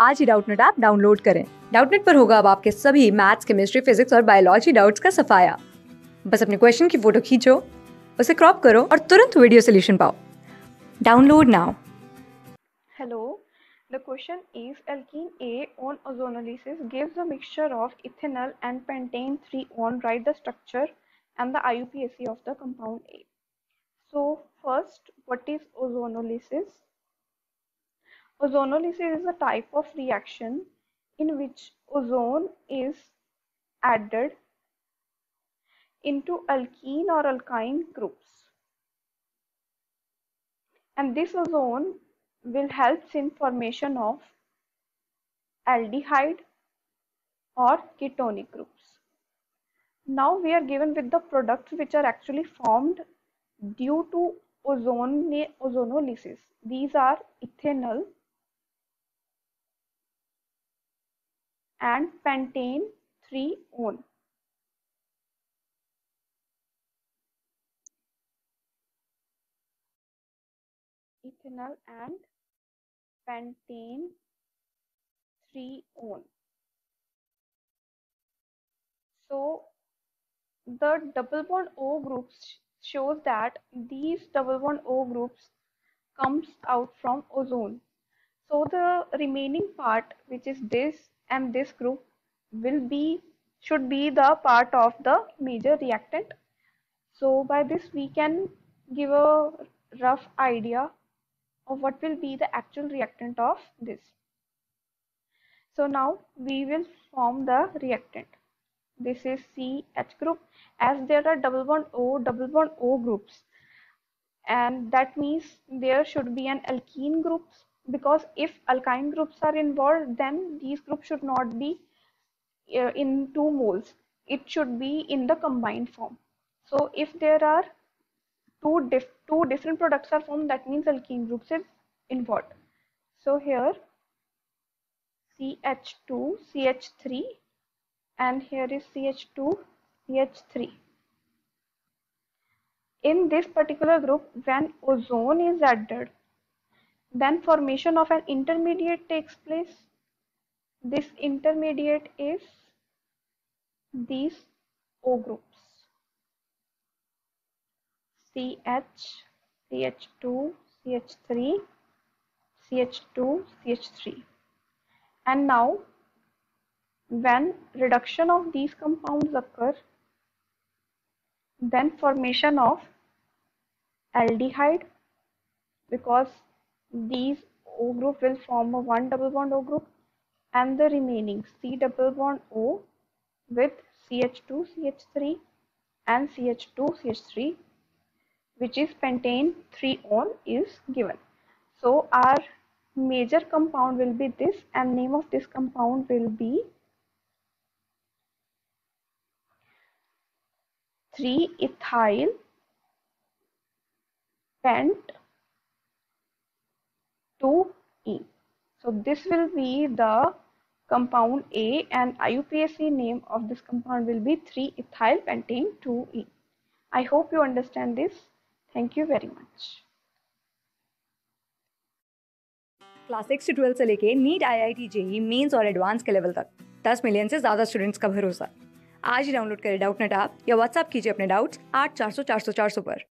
आज ही Doubtnut app download करें डाउटनेट पर होगा अब आपके सभी मैथ्स केमिस्ट्री फिजिक्स और बायोलॉजी डाउट्स का सफाया बस अपने क्वेश्चन की फ़ोटो खींचो उसे क्रॉप करो और तुरंत वीडियो सोल्यूशन पाओ download now Hello. The question is alkene A on ozonolysis gives a mixture of ethanol and pentane 3 on. Write the structure and the IUPAC of the compound A. So first, what is ozonolysis? Ozonolysis is a type of reaction in which ozone is added into alkene or alkyne groups. And this ozone will help in formation of aldehyde or ketonic groups. Now we are given with the products which are actually formed due to ozone ozonolysis. These are ethanal and pentane 3 on. Ethanal and pentane 3 on. So the double bond O groups shows that these double bond O groups comes out from ozone. So the remaining part which is this and this group will be should be the part of the major reactant. So by this we can give a rough idea of what will be the actual reactant of this. So now we will form the reactant. This is CH group as there are double bond O, double bond O groups and that means there should be an alkene groups because if alkyne groups are involved then these groups should not be uh, in two moles it should be in the combined form. So if there are two diff two different products are formed that means alkene groups is involved. So here CH2 CH3 and here is CH2 CH3 in this particular group when ozone is added then formation of an intermediate takes place. This intermediate is these O groups. CH CH2 CH3 CH2 CH3 and now when reduction of these compounds occur then formation of aldehyde because these O group will form a one double bond O group and the remaining C double bond O with CH2 CH3 and CH2 CH3 which is pentane 3 on is given. So our major compound will be this and name of this compound will be 3 ethyl pent So this will be the compound A and IUPAC name of this compound will be 3 ethyl pentane 2E. I hope you understand this. Thank you very much. Class six से twelfth से लेके NEET I I T JEE mains और advance के level तक दस million से ज़्यादा students का भरोसा आज ही डाउनलोड करें डाउट नेट ऐप या व्हाट्सअप कीजिए अपने डाउट्स आठ चार सौ चार सौ चार सौ पर